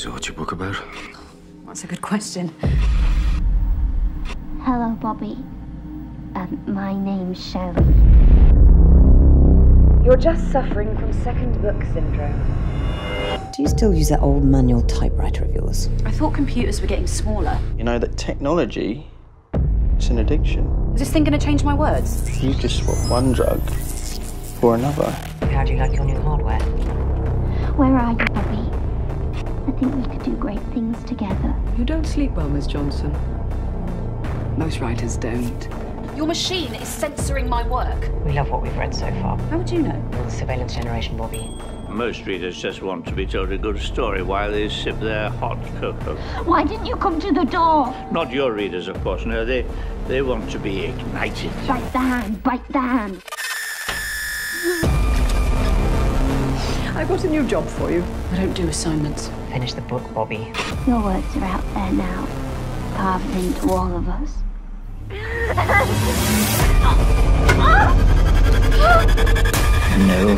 So, what's your book about? That's a good question. Hello, Bobby. Um, my name's Shelley. You're just suffering from second book syndrome. Do you still use that old manual typewriter of yours? I thought computers were getting smaller. You know that technology is an addiction. Is this thing going to change my words? You just swap one drug for another. How do you like your new hardware? Think we could do great things together. You don't sleep well, Miss Johnson. Most writers don't. Your machine is censoring my work. We love what we've read so far. How would you know? You're the surveillance generation, Bobby. Most readers just want to be told a good story while they sip their hot cocoa. Why didn't you come to the door? Not your readers, of course. No, they they want to be ignited. Bite the hand, bite the hand. I've got a new job for you. I don't do assignments. Finish the book, Bobby. Your words are out there now, carved into all of us. No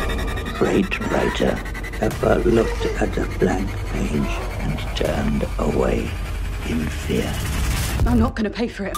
great writer ever looked at a blank page and turned away in fear. I'm not going to pay for it.